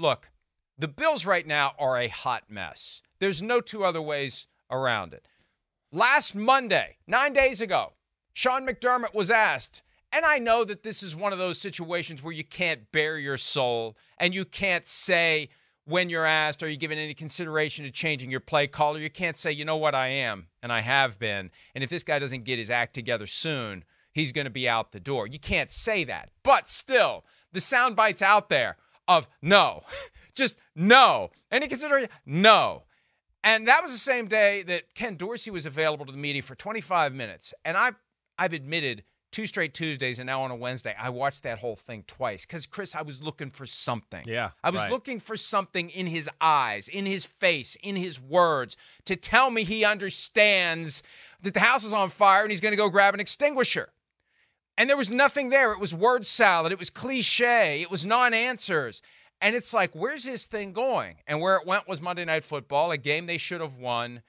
look, the Bills right now are a hot mess. There's no two other ways around it. Last Monday, nine days ago, Sean McDermott was asked, and I know that this is one of those situations where you can't bare your soul and you can't say when you're asked, are you giving any consideration to changing your play call? Or you can't say, you know what, I am, and I have been. And if this guy doesn't get his act together soon, he's going to be out the door. You can't say that. But still, the sound bites out there of no, just no. Any consideration? No. And that was the same day that Ken Dorsey was available to the media for 25 minutes. And I, I've admitted two straight Tuesdays and now on a Wednesday, I watched that whole thing twice because, Chris, I was looking for something. Yeah. I was right. looking for something in his eyes, in his face, in his words to tell me he understands that the house is on fire and he's going to go grab an extinguisher. And there was nothing there. It was word salad. It was cliche. It was non answers. And it's like, where's this thing going? And where it went was Monday Night Football, a game they should have won.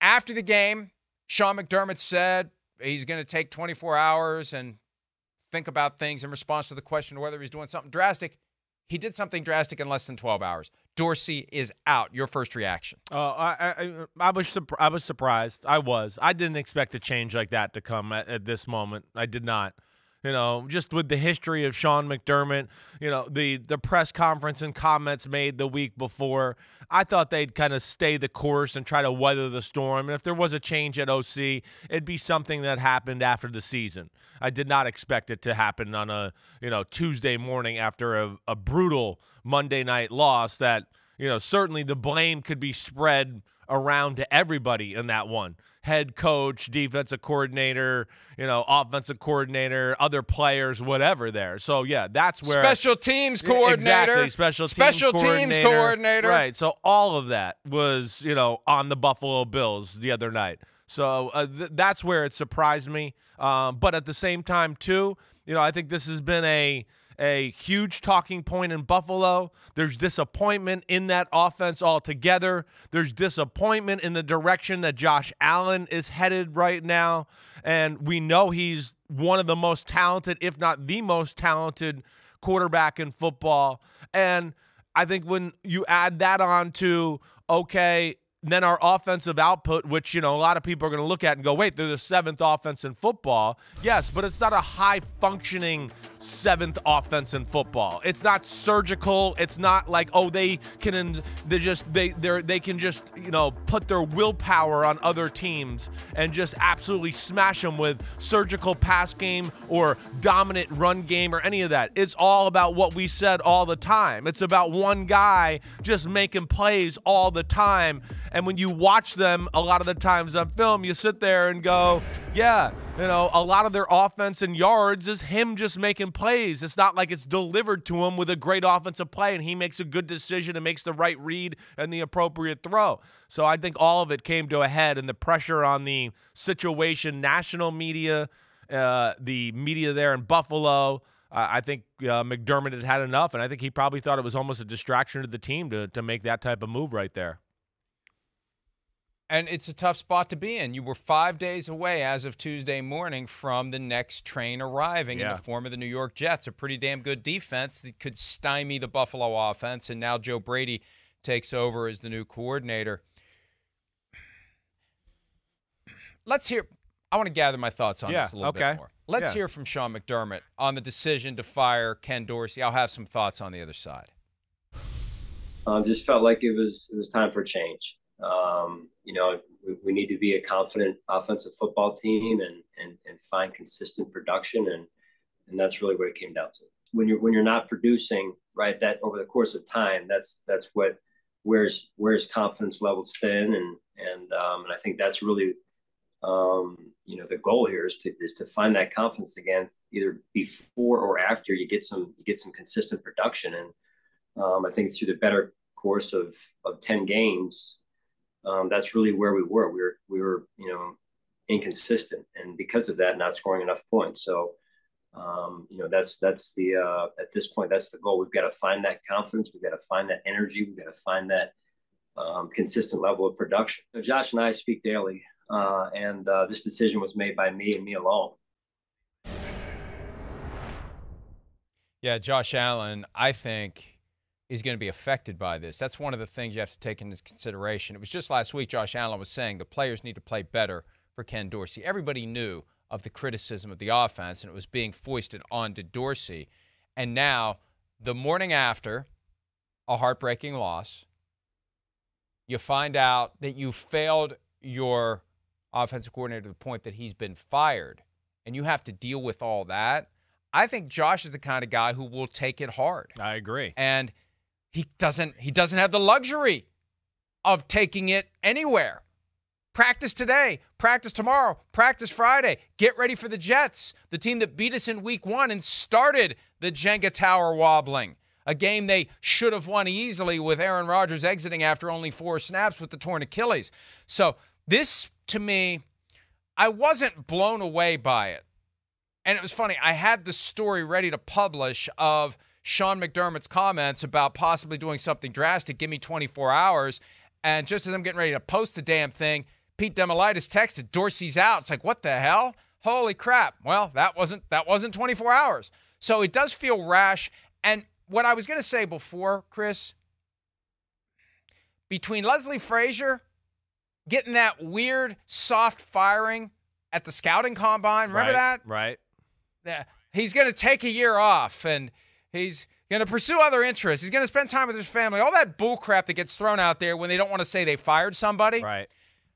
After the game, Sean McDermott said he's going to take 24 hours and think about things in response to the question of whether he's doing something drastic. He did something drastic in less than 12 hours. Dorsey is out. Your first reaction? Oh, I, I, I was I was surprised. I was. I didn't expect a change like that to come at, at this moment. I did not. You know, just with the history of Sean McDermott, you know, the the press conference and comments made the week before, I thought they'd kind of stay the course and try to weather the storm. And if there was a change at OC, it'd be something that happened after the season. I did not expect it to happen on a, you know, Tuesday morning after a, a brutal Monday night loss that, you know, certainly the blame could be spread around to everybody in that one head coach, defensive coordinator, you know, offensive coordinator, other players, whatever there. So yeah, that's where special teams coordinator, exactly, special teams special coordinator, teams coordinator, right? So all of that was you know on the Buffalo Bills the other night. So uh, th- that's where it surprised me. Um, but at the same time, too, you know, I think this has been a a huge talking point in Buffalo. There's disappointment in that offense altogether. There's disappointment in the direction that Josh Allen is headed right now. And we know he's one of the most talented, if not the most talented quarterback in football. And I think when you add that on to, okay, then our offensive output, which, you know, a lot of people are going to look at and go, wait, they're the seventh offense in football. Yes, but it's not a high functioning seventh offense in football. It's not surgical. It's not like, oh, they can, they just, they, they they can just, you know, put their willpower on other teams and just absolutely smash them with surgical pass game or dominant run game or any of that. It's all about what we said all the time. It's about one guy just making plays all the time and when you watch them a lot of the times on film, you sit there and go, yeah, you know, a lot of their offense and yards is him just making plays. It's not like it's delivered to him with a great offensive play and he makes a good decision and makes the right read and the appropriate throw. So I think all of it came to a head and the pressure on the situation, national media, uh, the media there in Buffalo. Uh, I think uh, McDermott had had enough, and I think he probably thought it was almost a distraction to the team to, to make that type of move right there and it's a tough spot to be in. You were five days away as of Tuesday morning from the next train arriving yeah. in the form of the New York Jets, a pretty damn good defense that could stymie the Buffalo offense. And now Joe Brady takes over as the new coordinator. Let's hear. I want to gather my thoughts on yeah, this a little okay. bit more. Let's yeah. hear from Sean McDermott on the decision to fire Ken Dorsey. I'll have some thoughts on the other side. Um, just felt like it was it was time for change. Um, you know, we, we, need to be a confident offensive football team and, and, and find consistent production. And, and that's really what it came down to. When you're, when you're not producing right, that over the course of time, that's, that's what, where's, where's confidence levels thin. And, and, um, and I think that's really, um, you know, the goal here is to, is to find that confidence again, either before or after you get some, you get some consistent production. And, um, I think through the better course of, of 10 games, um, that's really where we were. We were we were you know inconsistent, and because of that, not scoring enough points. So um, you know that's that's the uh, at this point that's the goal. We've got to find that confidence. We've got to find that energy. We've got to find that um, consistent level of production. So Josh and I speak daily, uh, and uh, this decision was made by me and me alone. Yeah, Josh Allen, I think is going to be affected by this. That's one of the things you have to take into consideration. It was just last week Josh Allen was saying the players need to play better for Ken Dorsey. Everybody knew of the criticism of the offense, and it was being foisted onto Dorsey. And now, the morning after a heartbreaking loss, you find out that you failed your offensive coordinator to the point that he's been fired, and you have to deal with all that. I think Josh is the kind of guy who will take it hard. I agree. And he doesn't he doesn't have the luxury of taking it anywhere. Practice today, practice tomorrow, practice Friday. Get ready for the Jets, the team that beat us in week 1 and started the Jenga tower wobbling. A game they should have won easily with Aaron Rodgers exiting after only 4 snaps with the torn Achilles. So, this to me I wasn't blown away by it. And it was funny. I had the story ready to publish of Sean McDermott's comments about possibly doing something drastic. Give me 24 hours. And just as I'm getting ready to post the damn thing, Pete Damilatis texted, Dorsey's out. It's like, what the hell? Holy crap. Well, that wasn't that wasn't 24 hours. So it does feel rash. And what I was gonna say before, Chris, between Leslie Frazier getting that weird soft firing at the scouting combine, remember right, that? Right. Yeah. He's gonna take a year off and He's going to pursue other interests. He's going to spend time with his family. All that bull crap that gets thrown out there when they don't want to say they fired somebody. Right.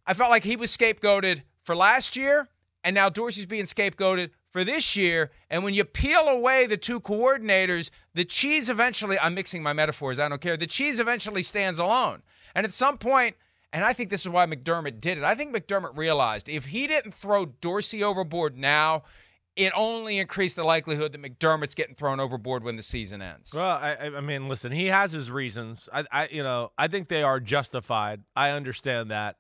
I felt like he was scapegoated for last year, and now Dorsey's being scapegoated for this year. And when you peel away the two coordinators, the cheese eventually, I'm mixing my metaphors, I don't care. The cheese eventually stands alone. And at some point, and I think this is why McDermott did it. I think McDermott realized if he didn't throw Dorsey overboard now, it only increased the likelihood that McDermott's getting thrown overboard when the season ends. Well, I, I mean, listen, he has his reasons. I, I, you know, I think they are justified. I understand that.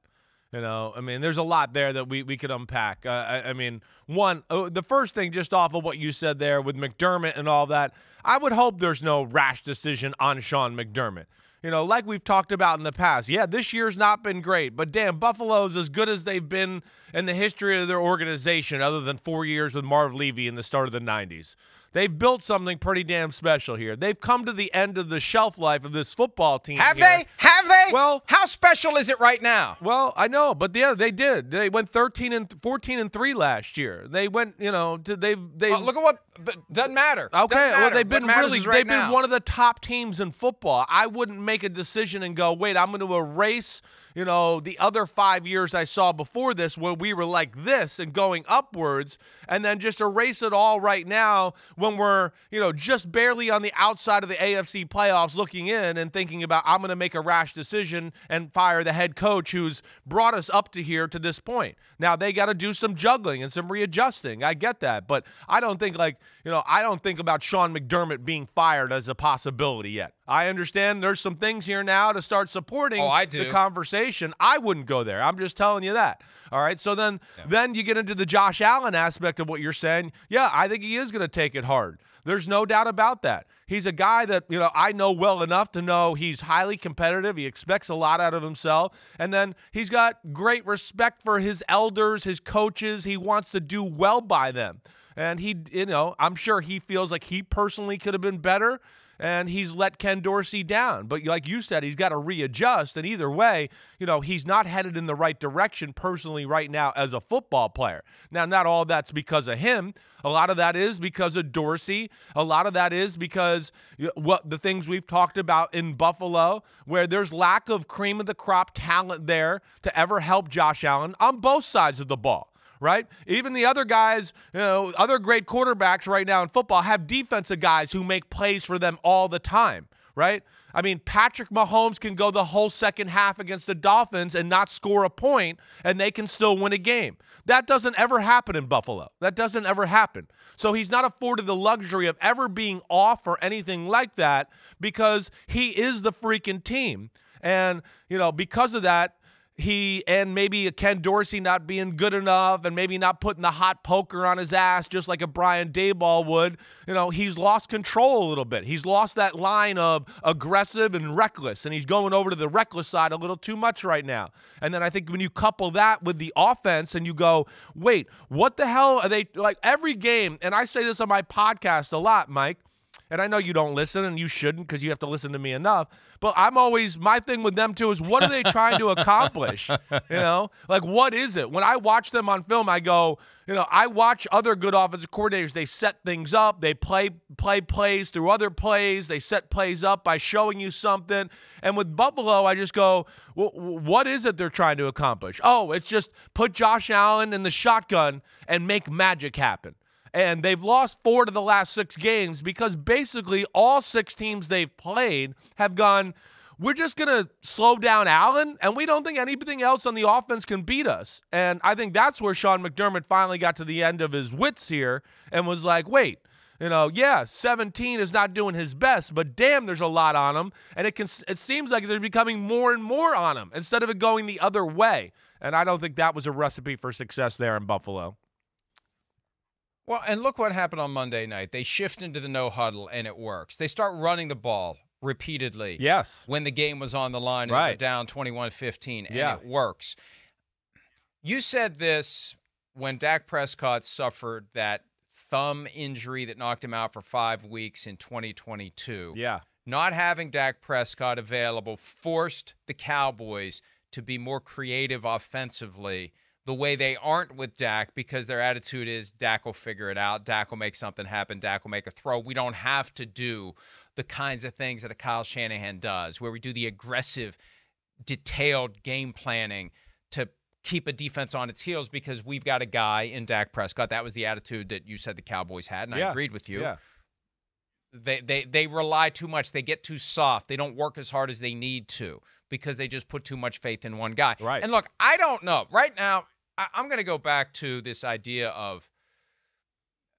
You know, I mean, there's a lot there that we, we could unpack. Uh, I, I, mean, one, oh, the first thing, just off of what you said there with McDermott and all that, I would hope there's no rash decision on Sean McDermott. You know, like we've talked about in the past. Yeah, this year's not been great, but damn, Buffalo's as good as they've been in the history of their organization, other than four years with Marv Levy in the start of the 90s. They've built something pretty damn special here. They've come to the end of the shelf life of this football team. Have here. they? Have they? Well, how special is it right now? Well, I know, but yeah, they did. They went 13 and 14 and 3 last year. They went, you know, they've they well, look at what but doesn't matter. Okay, doesn't matter. well they've been really right they've now. been one of the top teams in football. I wouldn't make a decision and go, "Wait, I'm going to erase you know, the other five years I saw before this where we were like this and going upwards, and then just erase it all right now when we're, you know, just barely on the outside of the AFC playoffs looking in and thinking about, I'm going to make a rash decision and fire the head coach who's brought us up to here to this point. Now they got to do some juggling and some readjusting. I get that. But I don't think, like, you know, I don't think about Sean McDermott being fired as a possibility yet. I understand there's some things here now to start supporting oh, I do. the conversation. I wouldn't go there. I'm just telling you that. All right. So then yeah. then you get into the Josh Allen aspect of what you're saying. Yeah, I think he is going to take it hard. There's no doubt about that. He's a guy that, you know, I know well enough to know he's highly competitive. He expects a lot out of himself. And then he's got great respect for his elders, his coaches. He wants to do well by them. And he, you know, I'm sure he feels like he personally could have been better and he's let Ken Dorsey down. But like you said, he's got to readjust. And either way, you know, he's not headed in the right direction personally right now as a football player. Now, not all that's because of him. A lot of that is because of Dorsey. A lot of that is because what the things we've talked about in Buffalo, where there's lack of cream of the crop talent there to ever help Josh Allen on both sides of the ball right? Even the other guys, you know, other great quarterbacks right now in football have defensive guys who make plays for them all the time, right? I mean, Patrick Mahomes can go the whole second half against the Dolphins and not score a point, and they can still win a game. That doesn't ever happen in Buffalo. That doesn't ever happen. So he's not afforded the luxury of ever being off or anything like that because he is the freaking team. And, you know, because of that, he and maybe Ken Dorsey not being good enough and maybe not putting the hot poker on his ass just like a Brian Daboll would, you know, he's lost control a little bit. He's lost that line of aggressive and reckless, and he's going over to the reckless side a little too much right now. And then I think when you couple that with the offense and you go, wait, what the hell are they like every game? And I say this on my podcast a lot, Mike and I know you don't listen and you shouldn't because you have to listen to me enough. But I'm always my thing with them too is what are they trying to accomplish? You know, like what is it? When I watch them on film, I go, you know, I watch other good offensive coordinators. They set things up, they play play plays through other plays, they set plays up by showing you something. And with Buffalo, I just go, well, what is it they're trying to accomplish? Oh, it's just put Josh Allen in the shotgun and make magic happen and they've lost four to the last six games because basically all six teams they've played have gone. We're just going to slow down Allen, and we don't think anything else on the offense can beat us. And I think that's where Sean McDermott finally got to the end of his wits here and was like, wait, you know, yeah, 17 is not doing his best, but damn, there's a lot on him, and it can. It seems like they're becoming more and more on him instead of it going the other way. And I don't think that was a recipe for success there in Buffalo. Well, and look what happened on Monday night. They shift into the no huddle and it works. They start running the ball repeatedly. Yes. When the game was on the line right. and down 21-15 and yeah. it works. You said this when Dak Prescott suffered that thumb injury that knocked him out for 5 weeks in 2022. Yeah. Not having Dak Prescott available forced the Cowboys to be more creative offensively the way they aren't with Dak because their attitude is Dak will figure it out. Dak will make something happen. Dak will make a throw. We don't have to do the kinds of things that a Kyle Shanahan does, where we do the aggressive, detailed game planning to keep a defense on its heels because we've got a guy in Dak Prescott. That was the attitude that you said the Cowboys had, and yeah. I agreed with you. Yeah. They, they they rely too much. They get too soft. They don't work as hard as they need to because they just put too much faith in one guy. Right. And look, I don't know. Right now, I, am going to go back to this idea of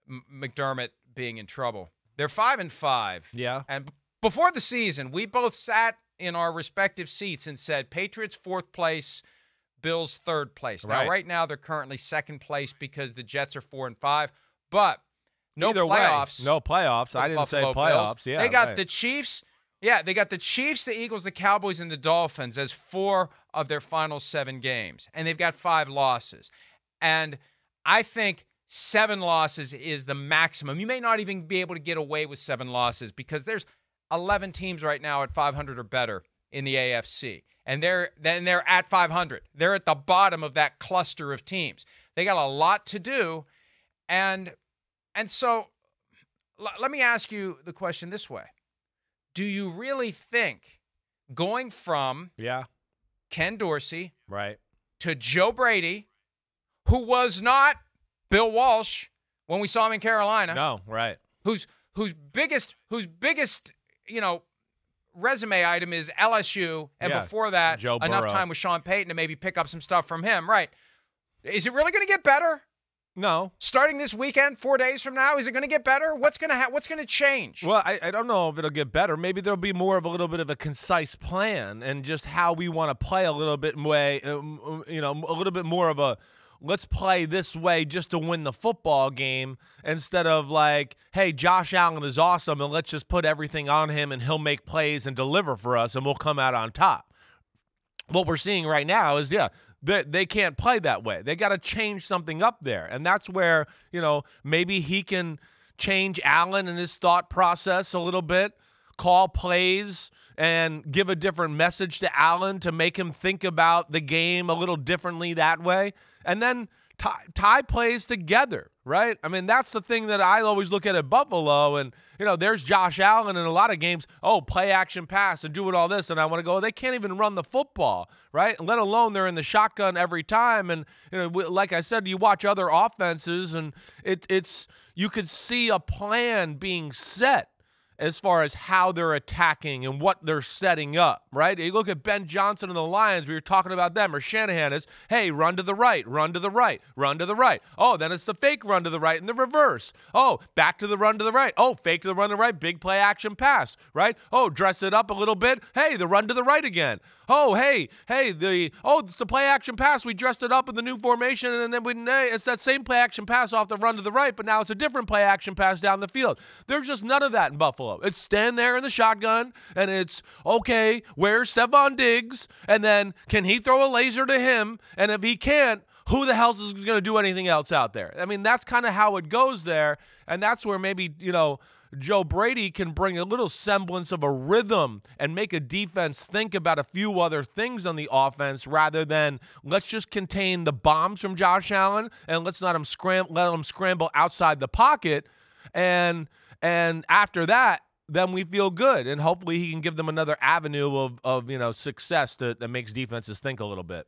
M- McDermott being in trouble. They're five and five. Yeah. And b- before the season, we both sat in our respective seats and said Patriots fourth place, Bills third place. Right. Now, right now, they're currently second place because the Jets are four and five, but no Either playoffs. Way, no playoffs. I didn't Buffalo say playoffs. Bills. Yeah. They got right. the Chiefs. Yeah, they got the Chiefs, the Eagles, the Cowboys, and the Dolphins as four of their final seven games. And they've got five losses. And I think seven losses is the maximum. You may not even be able to get away with seven losses because there's 11 teams right now at 500 or better in the AFC. And they're then they're at 500. They're at the bottom of that cluster of teams. They got a lot to do and and so l- let me ask you the question this way. Do you really think going from Yeah. Ken Dorsey Right. to Joe Brady, who was not Bill Walsh when we saw him in Carolina, No. Right. whose whose biggest whose biggest you know resume item is LSU, and Yeah, before that, Joe enough time with Sean Payton to maybe pick up some stuff from him. Right? Is it really going to get better No. starting this weekend? Four days from now, is it going to get better? What's going to ha- What's going to change? Well, I, I don't know if it'll get better. Maybe there'll be more of a little bit of a concise plan and just how we want to play a little bit way, um, you know, a little bit more of a let's play this way just to win the football game instead of like, hey, Josh Allen is awesome and let's just put everything on him and he'll make plays and deliver for us and we'll come out on top. What we're seeing right now is, yeah, they, they can't play that way. They got to change something up there. And that's where, you know, maybe he can change Allen and his thought process a little bit, call plays and give a different message to Allen to make him think about the game a little differently that way. And then tie, tie plays together, right? I mean, that's the thing that I always look at at Buffalo. And, you know, there's Josh Allen in a lot of games. Oh, play action pass and doing all this. And I want to go, they can't even run the football, right? Let alone they're in the shotgun every time. And, you know, like I said, you watch other offenses and it, it's, you could see a plan being set as far as how they're attacking and what they're setting up, right? You look at Ben Johnson and the Lions, we were talking about them, or Shanahan is, hey, run to the right, run to the right, run to the right. Oh, then it's the fake run to the right and the reverse. Oh, back to the run to the right. Oh, fake to the run to the right, big play action pass, right? Oh, dress it up a little bit. Hey, the run to the right again. Oh, hey, hey, the oh, it's the play action pass. We dressed it up in the new formation, and then we it's that same play action pass off the run to the right, but now it's a different play action pass down the field. There's just none of that in Buffalo. It's stand there in the shotgun, and it's okay. Where's Stefon Diggs? And then can he throw a laser to him? And if he can't, who the hell is going to do anything else out there? I mean, that's kind of how it goes there, and that's where maybe you know Joe Brady can bring a little semblance of a rhythm and make a defense think about a few other things on the offense rather than let's just contain the bombs from Josh Allen and let's let him scram let him scramble outside the pocket and and after that then we feel good and hopefully he can give them another avenue of of you know success that, that makes defenses think a little bit.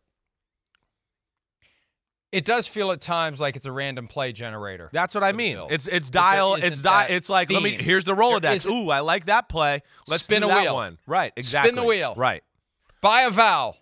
It does feel at times like it's a random play generator. That's what I mean. It's it's dial. It's di- It's like let me. Here's the Rolodex. Ooh, I like that play. Let's Spin a wheel. one. Right. Exactly. Spin the wheel. Right. Buy a vowel.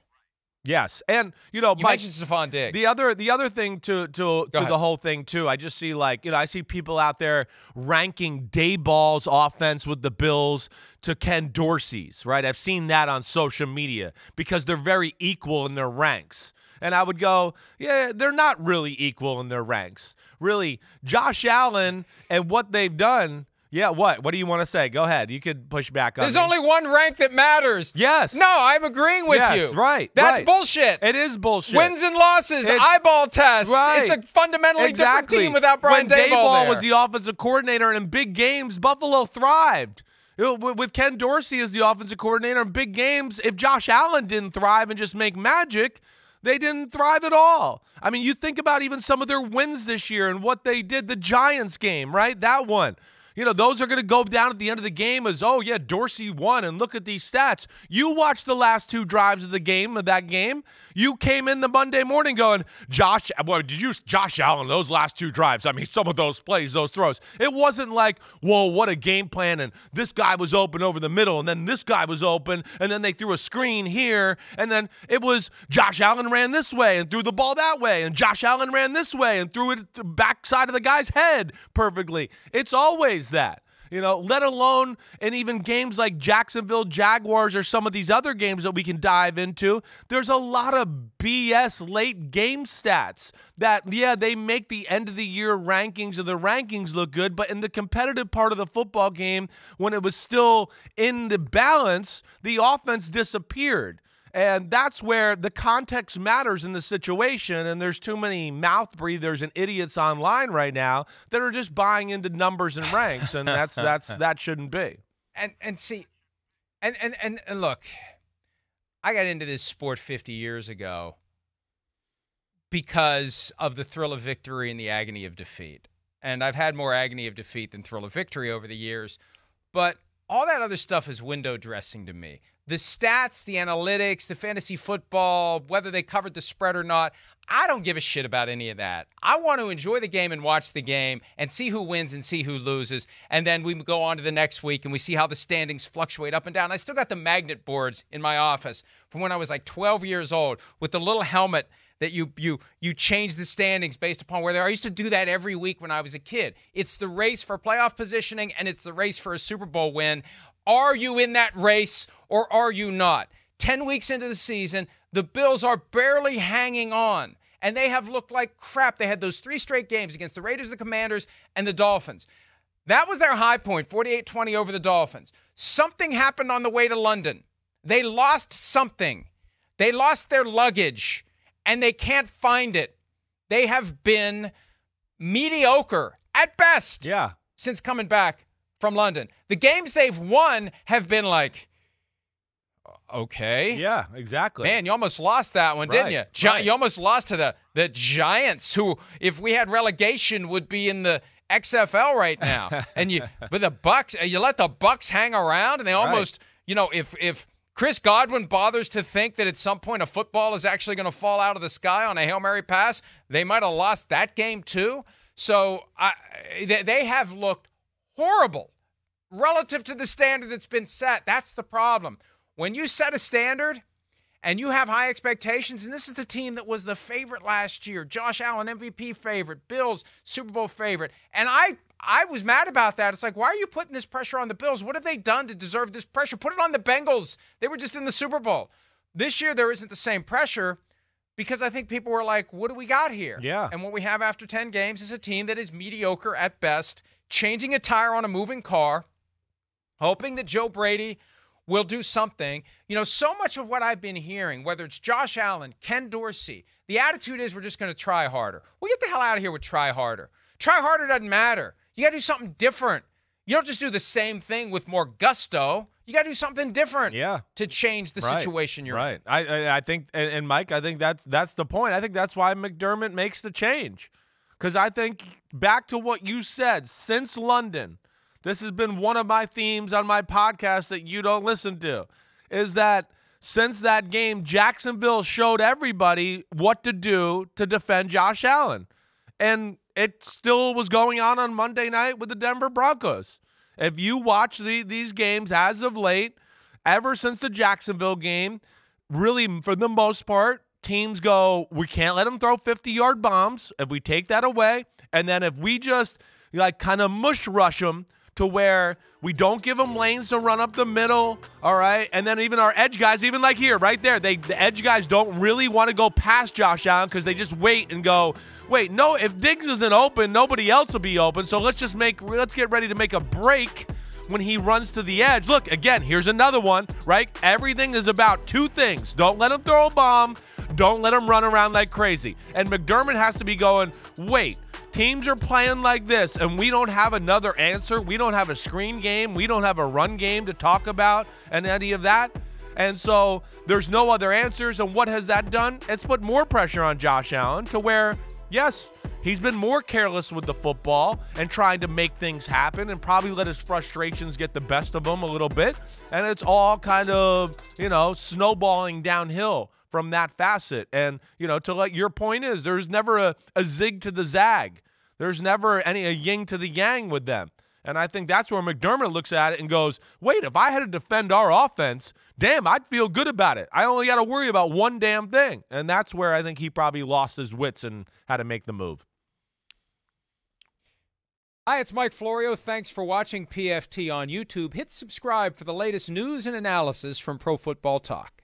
Yes. And you know, You Mike, mentioned Stefon Diggs. the other the other thing to to to ahead. the whole thing too, I just see like you know I see people out there ranking Daboll's offense with the Bills to Ken Dorsey's. Right. I've seen that on social media because they're very equal in their ranks. And I would go, yeah, they're not really equal in their ranks. Really, Josh Allen and what they've done. Yeah, what? What do you want to say? Go ahead. You could push back on. There's me. only one rank that matters. yes. No, I'm agreeing with Yes, you. right, That's right. bullshit. It is bullshit. Wins and losses, It's- eyeball test. Right. It's a fundamentally exactly. different team without Brian when Daboll, Daboll there. was the offensive coordinator and in big games, Buffalo thrived. You know, with with Ken Dorsey as the offensive coordinator in big games, if Josh Allen didn't thrive and just make magic, they didn't thrive at all. I mean, you think about even some of their wins this year and what they did. The Giants game, right? That one. You know, those are going to go down at the end of the game as, oh, yeah, Dorsey won, and look at these stats. You watched the last two drives of the game, of that game. You came in the Monday morning going, Josh, uh, well, did you, Josh Allen, those last two drives? I mean, some of those plays, those throws. It wasn't like, whoa, what a game plan, and this guy was open over the middle, and then this guy was open, and then they threw a screen here, and then it was Josh Allen ran this way and threw the ball that way, and Josh Allen ran this way and threw it backside of the guy's head perfectly. It's always that. You know, let alone in even games like Jacksonville Jaguars or some of these other games that we can dive into, there's a lot of BS late game stats that, yeah, they make the end of the year rankings or the rankings look good, but in the competitive part of the football game, when it was still in the balance, the offense disappeared. And that's where the context matters in the situation. And there's too many mouth breathers and idiots online right now that are just buying into numbers and ranks, and that's that's that shouldn't be. and and see, and and and, and look, I got into this sport 50 years ago because of the thrill of victory and the agony of defeat. And I've had more agony of defeat than thrill of victory over the years, but all that other stuff is window dressing to me. The stats, the analytics, the fantasy football, whether they covered the spread or not, I don't give a shit about any of that. I want to enjoy the game and watch the game and see who wins and see who loses. And then we go on to the next week and we see how the standings fluctuate up and down. I still got the magnet boards in my office from when I was like 12 years old with the little helmet that you you you change the standings based upon where they are. I used to do that every week when I was a kid. It's the race for playoff positioning and it's the race for a Super Bowl win. Are you in that race or are you not? 10 weeks into the season, the Bills are barely hanging on and they have looked like crap. They had those three straight games against the Raiders, the Commanders, and the Dolphins. That was their high point, 48 20 over the Dolphins. Something happened on the way to London. They lost something. They lost their luggage and they can't find it. They have been mediocre at best Yeah. since coming back from London. The games they've won have been like, okay. Yeah, exactly. Man, you almost lost that one, didn't you? Gi- right. You almost lost to the the Giants, who, if we had relegation, would be in the XFL right now. and you, but the Bucs, uh, you let the Bucs hang around, and they almost, you know, if if Chris Godwin bothers to think that at some point a football is actually going to fall out of the sky on a hail mary pass, they might have lost that game too. So I, they, they have looked horrible relative to the standard that's been set. That's the problem. When you set a standard and you have high expectations, and this is the team that was the favorite last year, Josh Allen MVP favorite, Bills Super Bowl favorite, and I I was mad about that. It's like, why are you putting this pressure on the Bills? What have they done to deserve this pressure? Put it on the Bengals. They were just in the Super Bowl. This year there isn't the same pressure because I think people were like, what do we got here? Yeah. And what we have after 10 games is a team that is mediocre at best, changing a tire on a moving car, hoping that Joe Brady will do something. You know, so much of what I've been hearing, whether it's Josh Allen, Ken Dorsey, the attitude is we're just going to try harder. Well, get the hell out of here with try harder. Try harder doesn't matter. You got to do something different. You don't just do the same thing with more gusto. You got to do something different Yeah. to change the Right, situation you're in. right. I, I think and, and Mike, I think that's that's the point. I think that's why McDermott makes the change. Cuz I think back to what you said since London. This has been one of my themes on my podcast that you don't listen to is that since that game Jacksonville showed everybody what to do to defend Josh Allen. And it still was going on on Monday night with the Denver Broncos. If you watch the, these games as of late, ever since the Jacksonville game, really for the most part, teams go, we can't let them throw 50 yard bombs. If we take that away, and then if we just like kind of mush rush them to where we don't give them lanes to run up the middle, all right? And then even our edge guys, even like here, right there, they the edge guys don't really want to go past Josh Allen because they just wait and go, wait, no, if Diggs isn't open, nobody else will be open. So let's just make let's get ready to make a break when he runs to the edge. Look, again, here's another one, right? Everything is about two things. Don't let him throw a bomb. Don't let him run around like crazy. And McDermott has to be going, wait, teams are playing like this and we don't have another answer. We don't have a screen game. We don't have a run game to talk about and any of that. And so there's no other answers. And what has that done? It's put more pressure on Josh Allen to where, yes, he's been more careless with the football and trying to make things happen and probably let his frustrations get the best of him a little bit. And it's all kind of, you know, snowballing downhill from that facet. And, you know, to let your point is there's never a, a zig to the zag. There's never any a yin to the yang with them. And I think that's where McDermott looks at it and goes, wait, if I had to defend our offense, damn, I'd feel good about it. I only got to worry about one damn thing. And that's where I think he probably lost his wits and had to make the move. Hi, it's Mike Florio. Thanks for watching PFT on YouTube. Hit subscribe for the latest news and analysis from Pro Football Talk.